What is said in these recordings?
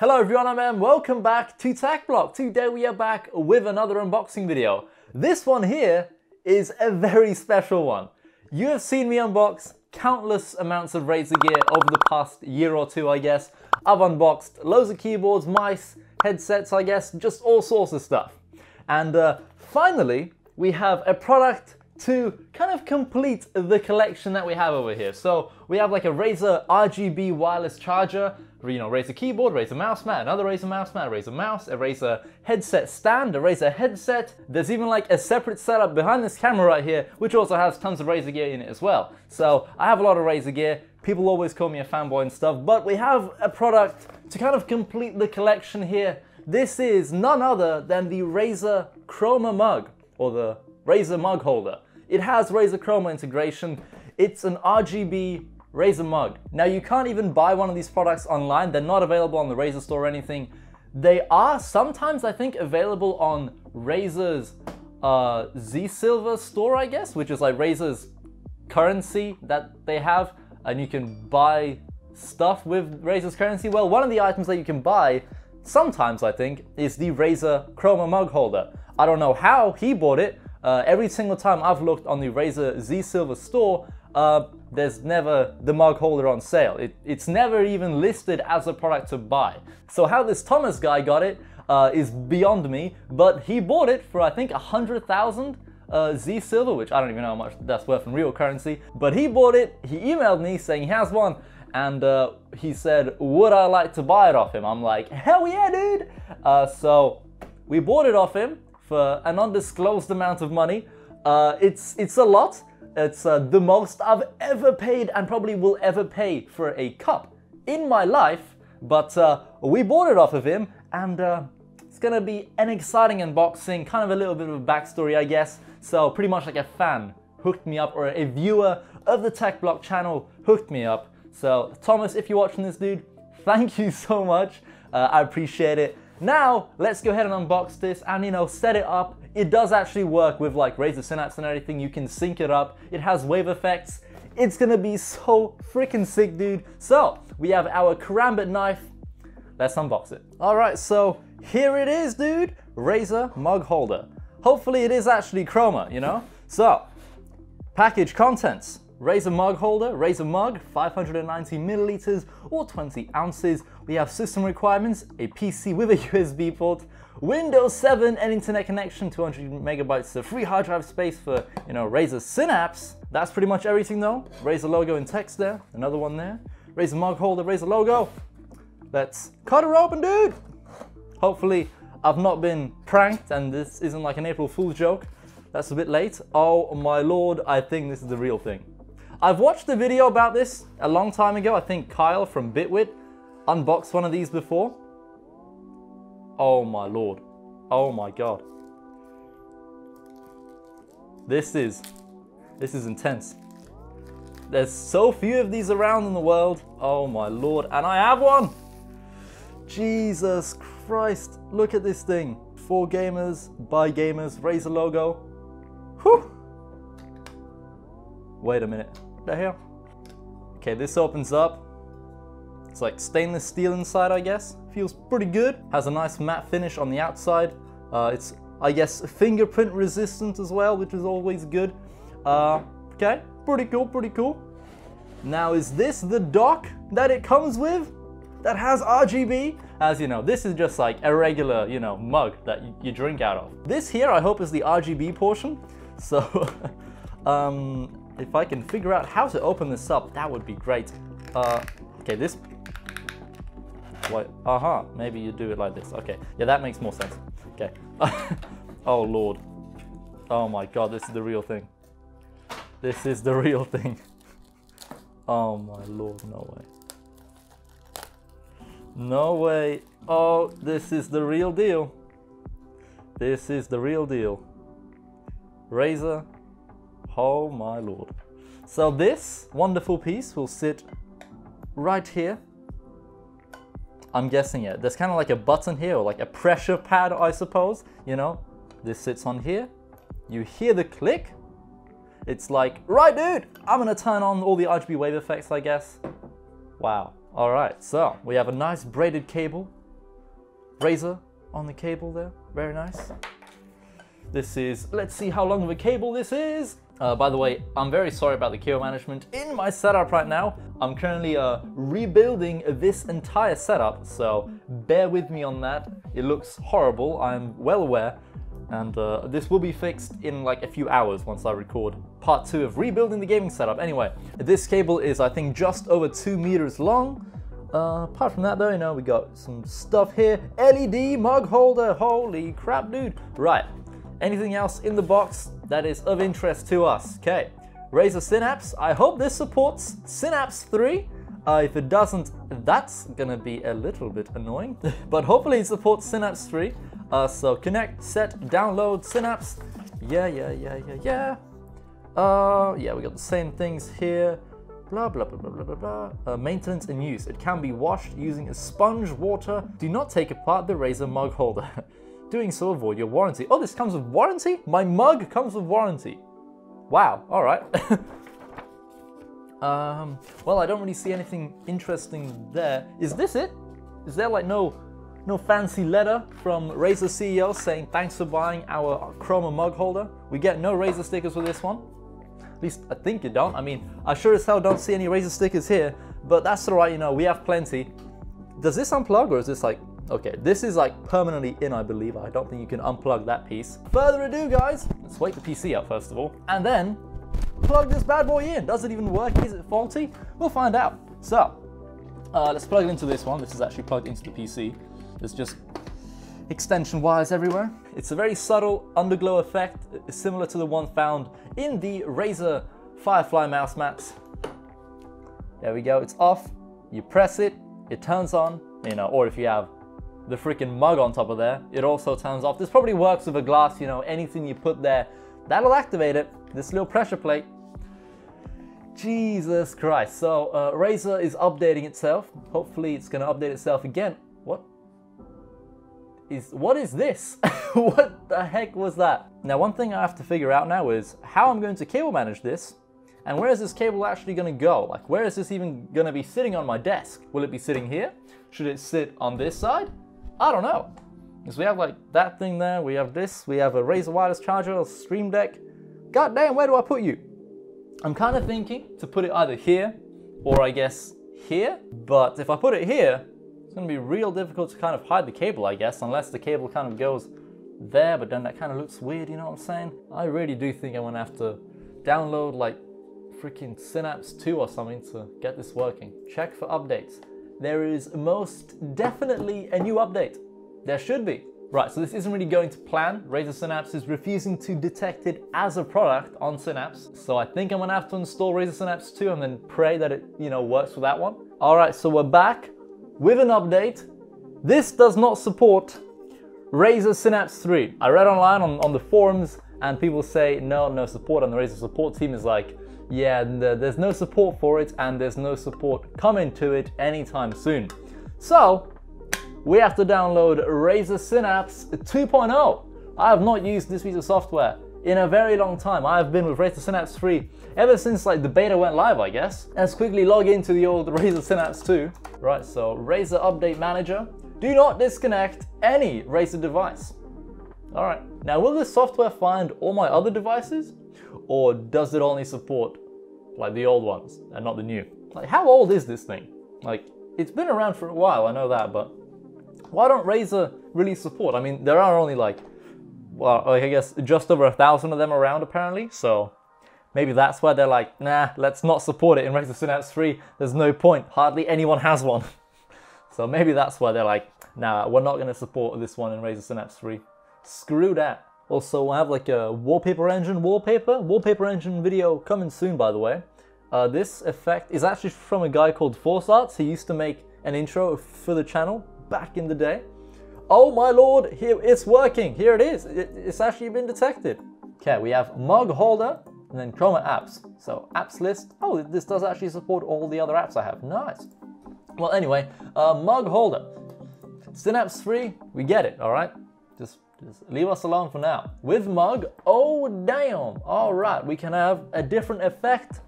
Hello everyone, I'm Em. Welcome back to Tech Block. Today we are back with another unboxing video. This one here is a very special one. You have seen me unbox countless amounts of Razer gear over the past year or two, I guess. I've unboxed loads of keyboards, mice, headsets, I guess, just all sorts of stuff. And uh, finally, we have a product to kind of complete the collection that we have over here. So we have like a Razer RGB wireless charger, you know, Razer keyboard, Razer mouse mat, another Razer mouse mat, Razer mouse, a Razer headset stand, a Razer headset. There's even like a separate setup behind this camera right here, which also has tons of Razer gear in it as well. So I have a lot of Razer gear. People always call me a fanboy and stuff, but we have a product to kind of complete the collection here. This is none other than the Razer Chroma mug, or the Razer mug holder. It has Razer Chroma integration. It's an RGB Razer mug. Now you can't even buy one of these products online. They're not available on the Razer store or anything. They are sometimes, I think, available on Razer's uh, Z Silver store, I guess, which is like Razer's currency that they have, and you can buy stuff with Razer's currency. Well, one of the items that you can buy sometimes, I think, is the Razer Chroma mug holder. I don't know how he bought it, uh, every single time I've looked on the Razer Z Silver store, uh, there's never the mug holder on sale. It, it's never even listed as a product to buy. So how this Thomas guy got it uh, is beyond me, but he bought it for I think a hundred thousand uh, Z Silver, which I don't even know how much that's worth in real currency. But he bought it. He emailed me saying he has one, and uh, he said, "Would I like to buy it off him?" I'm like, "Hell yeah, dude!" Uh, so we bought it off him for an undisclosed amount of money. Uh, it's it's a lot. It's uh, the most I've ever paid and probably will ever pay for a cup in my life. But uh, we bought it off of him, and uh, it's gonna be an exciting unboxing. Kind of a little bit of a backstory, I guess. So pretty much like a fan hooked me up, or a viewer of the Tech Block channel hooked me up. So Thomas, if you're watching this, dude, thank you so much. Uh, I appreciate it. Now, let's go ahead and unbox this and, you know, set it up. It does actually work with like Razer Synapse and everything. You can sync it up. It has wave effects. It's gonna be so freaking sick, dude. So, we have our karambit knife. Let's unbox it. All right, so here it is, dude. Razer mug holder. Hopefully it is actually chroma, you know? So, package contents. Razer mug holder, Razer mug, 590 milliliters or 20 ounces. We have system requirements, a PC with a USB port, Windows 7 and internet connection, 200 megabytes of free hard drive space for, you know, Razer Synapse. That's pretty much everything though. Razer logo in text there, another one there. Razer mug holder, Razer logo. Let's cut her open, dude. Hopefully I've not been pranked and this isn't like an April Fool's joke. That's a bit late. Oh my lord, I think this is the real thing. I've watched a video about this a long time ago. I think Kyle from Bitwit unboxed one of these before. Oh my lord. Oh my god. This is, this is intense. There's so few of these around in the world. Oh my lord. And I have one. Jesus Christ. Look at this thing. For gamers, by gamers, Razer logo. Whew. Wait a minute the hell? Okay, this opens up. It's like stainless steel inside, I guess. Feels pretty good. Has a nice matte finish on the outside. Uh, it's, I guess, fingerprint resistant as well, which is always good. Uh, okay, pretty cool, pretty cool. Now, is this the dock that it comes with? That has RGB? As you know, this is just like a regular, you know, mug that you drink out of. This here, I hope, is the RGB portion. So, um, if I can figure out how to open this up, that would be great. Uh, okay, this... What? Aha, uh -huh. maybe you do it like this. Okay, yeah, that makes more sense. Okay. oh, Lord. Oh my God, this is the real thing. This is the real thing. Oh my Lord, no way. No way. Oh, this is the real deal. This is the real deal. Razer Oh my lord. So this wonderful piece will sit right here. I'm guessing it. There's kind of like a button here or like a pressure pad, I suppose. You know, this sits on here. You hear the click. It's like, right dude, I'm gonna turn on all the RGB wave effects, I guess. Wow. All right, so we have a nice braided cable Razer on the cable there. Very nice. This is, let's see how long of a cable this is. Uh, by the way, I'm very sorry about the cable management in my setup right now. I'm currently uh, rebuilding this entire setup, so bear with me on that. It looks horrible, I'm well aware, and uh, this will be fixed in like a few hours once I record part two of rebuilding the gaming setup. Anyway, this cable is I think just over two meters long. Uh, apart from that though, you know, we got some stuff here. LED mug holder, holy crap dude. Right, anything else in the box? That is of interest to us. Okay, Razer Synapse. I hope this supports Synapse 3. Uh, if it doesn't, that's gonna be a little bit annoying. but hopefully it supports Synapse 3. Uh, so connect, set, download, Synapse. Yeah, yeah, yeah, yeah, yeah. Uh, yeah, we got the same things here. Blah, blah, blah, blah, blah, blah. Uh, maintenance and use. It can be washed using a sponge water. Do not take apart the Razer mug holder. Doing so avoid your warranty. Oh, this comes with warranty? My mug comes with warranty. Wow, all right. um, well, I don't really see anything interesting there. Is this it? Is there like no no fancy letter from Razer CEO saying thanks for buying our Chroma mug holder? We get no Razer stickers for this one. At least I think you don't. I mean, I sure as hell don't see any Razer stickers here, but that's alright, you know, we have plenty. Does this unplug or is this like Okay, this is like permanently in, I believe. I don't think you can unplug that piece. Further ado, guys, let's wake the PC up first of all, and then plug this bad boy in. Does it even work? Is it faulty? We'll find out. So, uh, let's plug it into this one. This is actually plugged into the PC. There's just extension wires everywhere. It's a very subtle underglow effect, similar to the one found in the Razer Firefly mouse mats. There we go, it's off. You press it, it turns on, you know, or if you have the freaking mug on top of there, it also turns off. This probably works with a glass, you know, anything you put there, that'll activate it. This little pressure plate. Jesus Christ. So uh, Razer is updating itself. Hopefully it's gonna update itself again. What is, what is this? what the heck was that? Now one thing I have to figure out now is how I'm going to cable manage this and where is this cable actually gonna go? Like where is this even gonna be sitting on my desk? Will it be sitting here? Should it sit on this side? I don't know. Because we have like that thing there, we have this, we have a Razer wireless charger, a Stream Deck. God damn, where do I put you? I'm kind of thinking to put it either here or I guess here. But if I put it here, it's gonna be real difficult to kind of hide the cable, I guess, unless the cable kind of goes there, but then that kind of looks weird, you know what I'm saying? I really do think I'm gonna have to download like freaking Synapse 2 or something to get this working. Check for updates there is most definitely a new update. There should be. Right, so this isn't really going to plan. Razer Synapse is refusing to detect it as a product on Synapse. So I think I'm gonna have to install Razer Synapse 2 and then pray that it, you know, works with that one. All right, so we're back with an update. This does not support Razer Synapse 3. I read online on, on the forums and people say no, no support and the Razer support team is like, yeah, uh, there's no support for it and there's no support coming to it anytime soon. So, we have to download Razer Synapse 2.0. I have not used this piece of software in a very long time. I have been with Razer Synapse 3 ever since like the beta went live, I guess. Let's quickly log into the old Razer Synapse 2. Right, so Razer Update Manager. Do not disconnect any Razer device. All right, now will this software find all my other devices? Or does it only support like the old ones and not the new? Like how old is this thing? Like it's been around for a while, I know that, but why don't Razer really support? I mean, there are only like, well, like I guess just over a thousand of them around apparently, so maybe that's why they're like, nah, let's not support it in Razer Synapse 3. There's no point. Hardly anyone has one. so maybe that's why they're like, nah, we're not to support this one in Razer Synapse 3. Screw that. Also, I have like a wallpaper engine wallpaper, wallpaper engine video coming soon, by the way. Uh, this effect is actually from a guy called Force Arts. He used to make an intro for the channel back in the day. Oh my lord, here it's working. Here it is. It, it's actually been detected. Okay, we have mug holder and then Chroma apps. So apps list. Oh, this does actually support all the other apps I have. Nice. Well, anyway, uh, mug holder. Synapse free, we get it, all right? Just just leave us alone for now. With mug, oh damn. All right, we can have a different effect.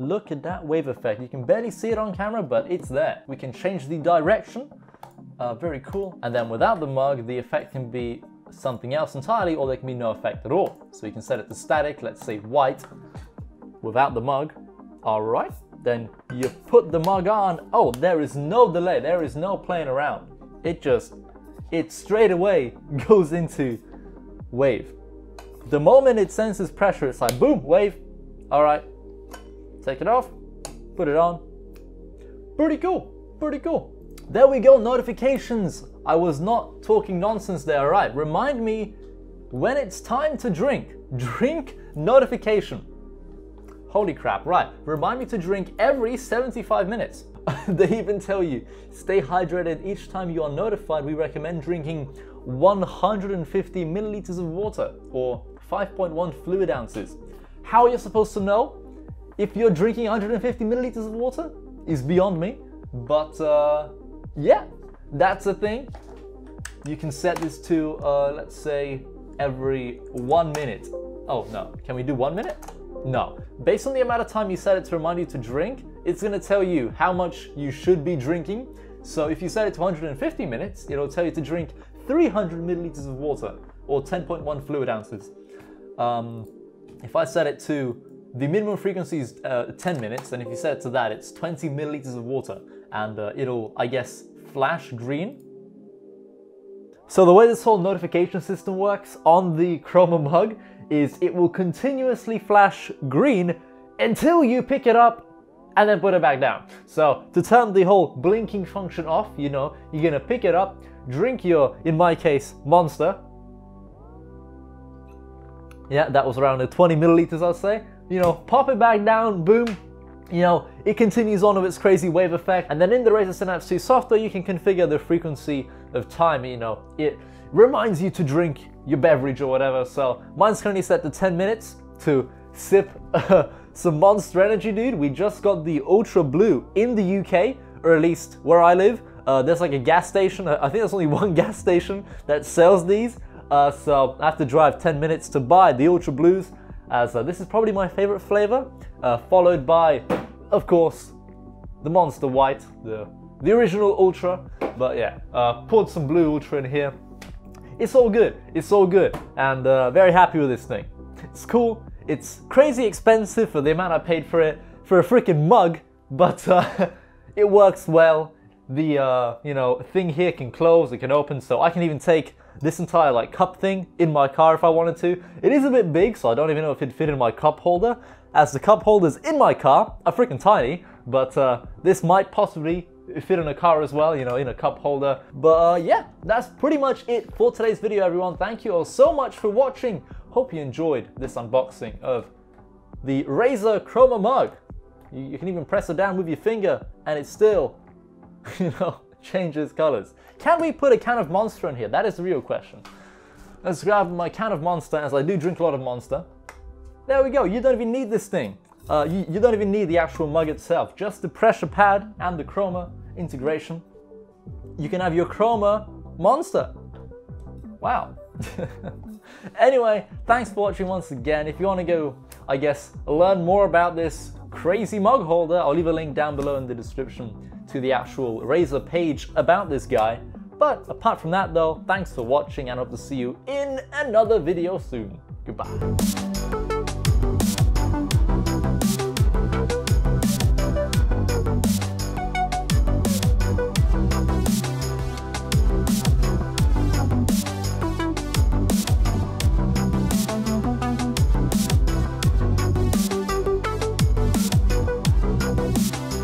Look at that wave effect. You can barely see it on camera, but it's there. We can change the direction. Uh, very cool. And then without the mug, the effect can be something else entirely, or there can be no effect at all. So you can set it to static, let's say white, without the mug. All right, then you put the mug on. Oh, there is no delay. There is no playing around. It just, it straight away goes into wave. The moment it senses pressure, it's like boom, wave. All right, take it off, put it on. Pretty cool, pretty cool. There we go, notifications. I was not talking nonsense there, right. Remind me when it's time to drink. Drink notification. Holy crap, right. Remind me to drink every 75 minutes. they even tell you, stay hydrated each time you are notified. We recommend drinking 150 milliliters of water or 5.1 fluid ounces. How are you supposed to know if you're drinking 150 milliliters of water? Is beyond me. But uh, yeah, that's a thing. You can set this to, uh, let's say, every one minute. Oh no, can we do one minute? No. Based on the amount of time you set it to remind you to drink, it's gonna tell you how much you should be drinking. So if you set it to 150 minutes, it'll tell you to drink 300 milliliters of water or 10.1 fluid ounces. Um, if I set it to the minimum frequency is uh, 10 minutes, and if you set it to that, it's 20 milliliters of water, and uh, it'll, I guess, flash green. So the way this whole notification system works on the Chroma mug is it will continuously flash green until you pick it up and then put it back down. So to turn the whole blinking function off, you know, you're gonna pick it up, drink your, in my case, Monster. Yeah, that was around 20 milliliters, I'd say. You know, pop it back down, boom, you know, it continues on with its crazy wave effect. And then in the Razer Synapse 2 software, you can configure the frequency of time. You know, it reminds you to drink your beverage or whatever. So mine's currently set to 10 minutes to sip uh, some Monster Energy, dude. We just got the Ultra Blue in the UK, or at least where I live. Uh, there's like a gas station. I think there's only one gas station that sells these. Uh, so I have to drive 10 minutes to buy the Ultra Blues as uh, this is probably my favorite flavor, uh, followed by, of course, the Monster White, the, the original Ultra. But yeah, uh, poured some Blue Ultra in here. It's all good, it's all good, and uh, very happy with this thing. It's cool, it's crazy expensive for the amount I paid for it, for a freaking mug, but uh, it works well. The, uh, you know, thing here can close, it can open, so I can even take this entire like cup thing in my car if I wanted to. It is a bit big, so I don't even know if it'd fit in my cup holder, as the cup holders in my car are freaking tiny, but uh, this might possibly fit in a car as well, you know, in a cup holder. But uh, yeah, that's pretty much it for today's video, everyone. Thank you all so much for watching. Hope you enjoyed this unboxing of the Razer Chroma mug. You, you can even press it down with your finger and it still, you know, changes colors. Can we put a can of Monster in here? That is the real question. Let's grab my can of Monster, as I do drink a lot of Monster. There we go, you don't even need this thing. Uh, you, you don't even need the actual mug itself, just the pressure pad and the Chroma integration. You can have your Chroma Monster. Wow. anyway, thanks for watching once again. If you want to go, I guess, learn more about this crazy mug holder, I'll leave a link down below in the description to the actual Razer page about this guy. But apart from that though, thanks for watching and hope to see you in another video soon. Goodbye.